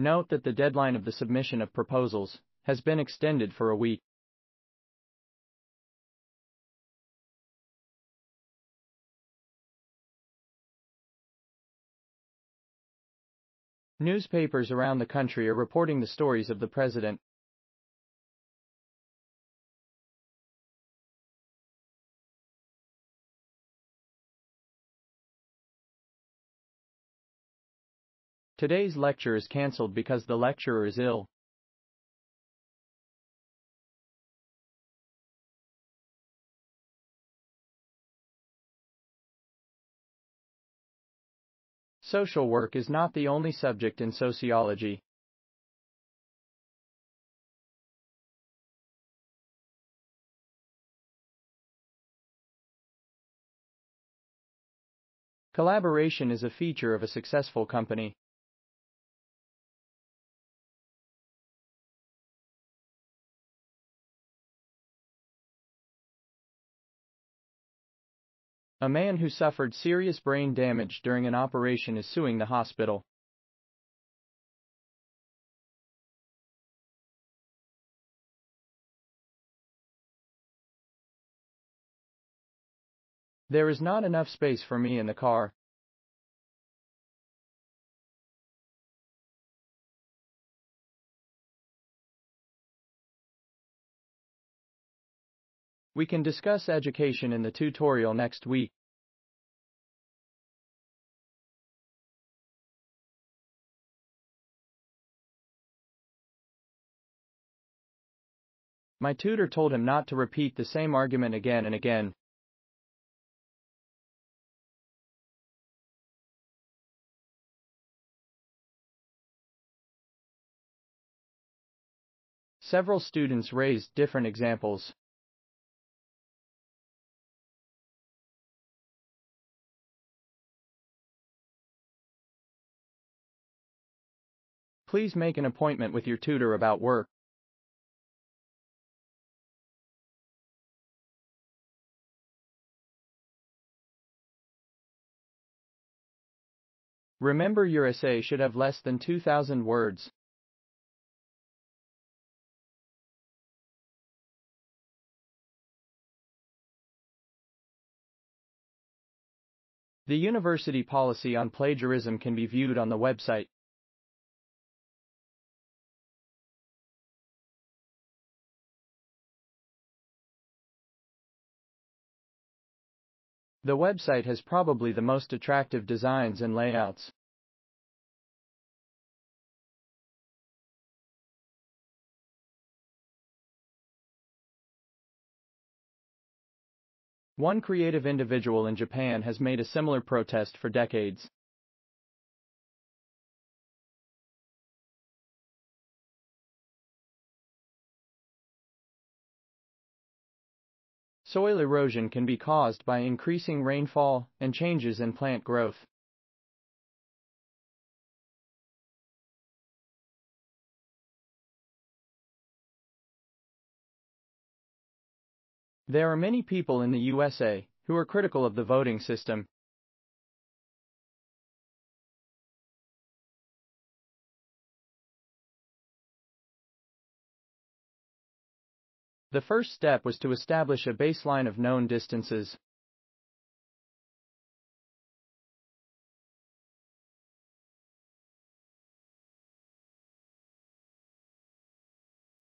Note that the deadline of the submission of proposals has been extended for a week. Newspapers around the country are reporting the stories of the president. Today's lecture is cancelled because the lecturer is ill. Social work is not the only subject in sociology. Collaboration is a feature of a successful company. A man who suffered serious brain damage during an operation is suing the hospital. There is not enough space for me in the car. We can discuss education in the tutorial next week. My tutor told him not to repeat the same argument again and again. Several students raised different examples. Please make an appointment with your tutor about work. Remember your essay should have less than 2,000 words. The university policy on plagiarism can be viewed on the website. The website has probably the most attractive designs and layouts. One creative individual in Japan has made a similar protest for decades. Soil erosion can be caused by increasing rainfall and changes in plant growth. There are many people in the USA who are critical of the voting system. The first step was to establish a baseline of known distances.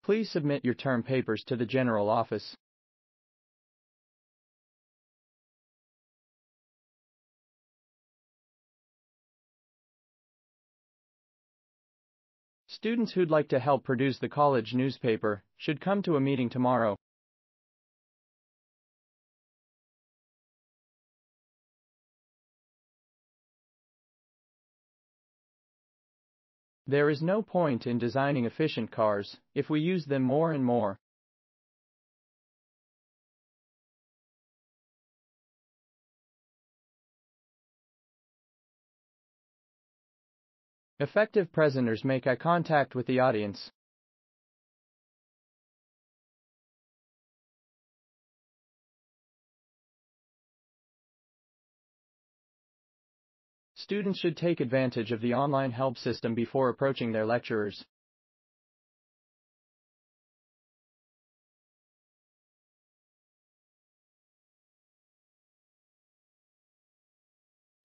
Please submit your term papers to the General Office. Students who'd like to help produce the college newspaper should come to a meeting tomorrow. There is no point in designing efficient cars if we use them more and more. Effective presenters make eye contact with the audience. Students should take advantage of the online help system before approaching their lecturers.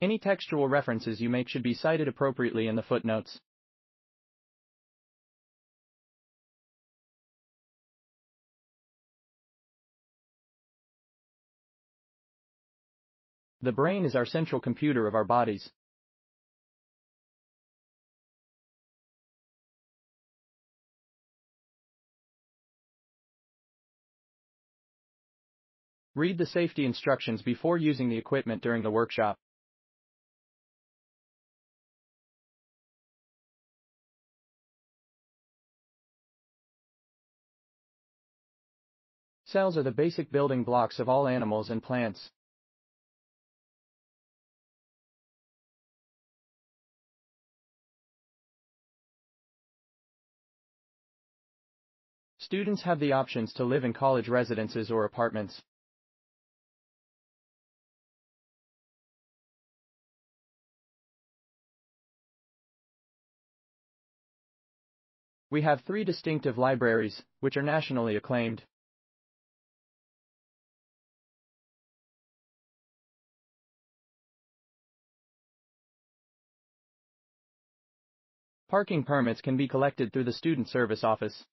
Any textual references you make should be cited appropriately in the footnotes. The brain is our central computer of our bodies. Read the safety instructions before using the equipment during the workshop. Cells are the basic building blocks of all animals and plants. Students have the options to live in college residences or apartments. We have three distinctive libraries, which are nationally acclaimed. Parking permits can be collected through the Student Service Office.